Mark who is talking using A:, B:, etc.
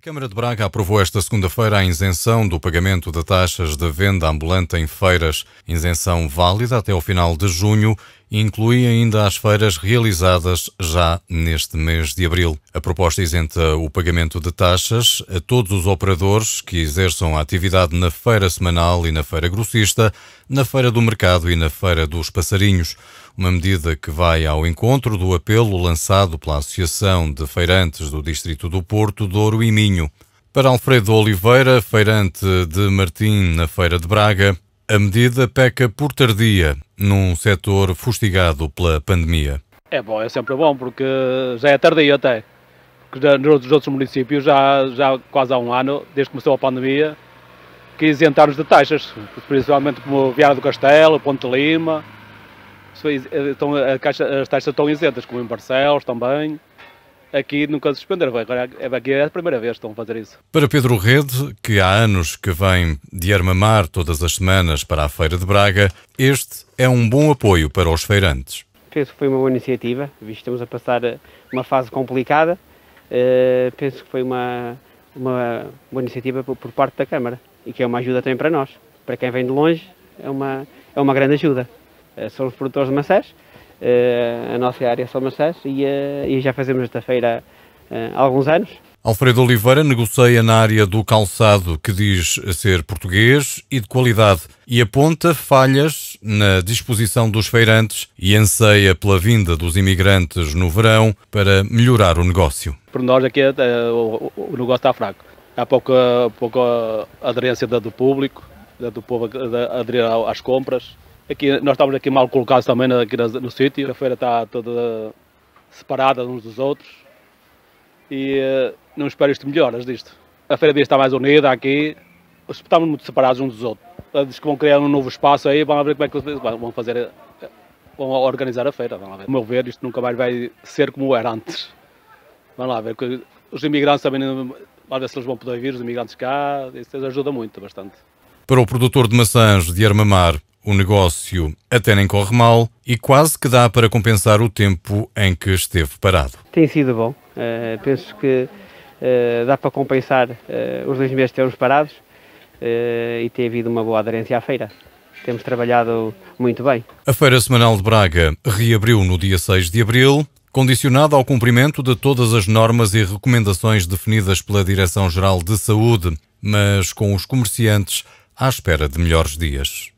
A: A Câmara de Braga aprovou esta segunda-feira a isenção do pagamento de taxas de venda ambulante em feiras, isenção válida até o final de junho inclui ainda as feiras realizadas já neste mês de abril. A proposta isenta o pagamento de taxas a todos os operadores que exerçam a atividade na feira semanal e na feira grossista, na feira do mercado e na feira dos passarinhos uma medida que vai ao encontro do apelo lançado pela Associação de Feirantes do Distrito do Porto, Douro e Minho. Para Alfredo Oliveira, feirante de Martim na Feira de Braga, a medida peca por tardia num setor fustigado pela pandemia.
B: É bom, é sempre bom, porque já é tardia até. Porque nos outros municípios já, já quase há um ano, desde que começou a pandemia, que isentaram-nos de taxas, principalmente como Viana do Castelo, Ponte Lima, a caixa, as taxas estão isentas, como em Barcelos também. Aqui nunca se suspenderam, agora aqui é a primeira vez que estão a fazer isso.
A: Para Pedro Rede, que há anos que vem de Armamar todas as semanas para a Feira de Braga, este é um bom apoio para os feirantes.
C: Penso que foi uma boa iniciativa, visto que estamos a passar uma fase complicada. Uh, penso que foi uma, uma boa iniciativa por, por parte da Câmara e que é uma ajuda também para nós. Para quem vem de longe, é uma, é uma grande ajuda. Eh, somos produtores de maçãs, eh, a nossa área são e, eh, e já fazemos esta feira há alguns anos.
A: Alfredo Oliveira negocia na área do calçado que diz ser português e de qualidade e aponta falhas na disposição dos feirantes e anseia pela vinda dos imigrantes no verão para melhorar o negócio.
B: Por nós aqui o, o negócio está fraco. Há pouca, pouca aderência do público, do povo aderir às compras. Aqui, nós estamos aqui mal colocados também aqui no, no sítio. A feira está toda separada uns dos outros e uh, não espero isto melhoras disto. A feira devia estar mais unida aqui, estamos muito separados uns dos outros. Diz que vão criar um novo espaço aí, vamos ver como é que vão fazer, eh, vão organizar a feira. Vamos lá ver. Ver, isto nunca mais vai ser como era antes. Vamos lá ver, os imigrantes também, vamos ver se eles vão poder vir, os imigrantes cá, isso ajuda muito, bastante.
A: Para o produtor de maçãs de Armamar, o negócio até nem corre mal e quase que dá para compensar o tempo em que esteve parado.
C: Tem sido bom. Uh, penso que uh, dá para compensar uh, os dois meses que temos parados e tem havido uma boa aderência à feira. Temos trabalhado muito bem.
A: A Feira Semanal de Braga reabriu no dia 6 de abril, condicionada ao cumprimento de todas as normas e recomendações definidas pela Direção-Geral de Saúde, mas com os comerciantes à espera de melhores dias.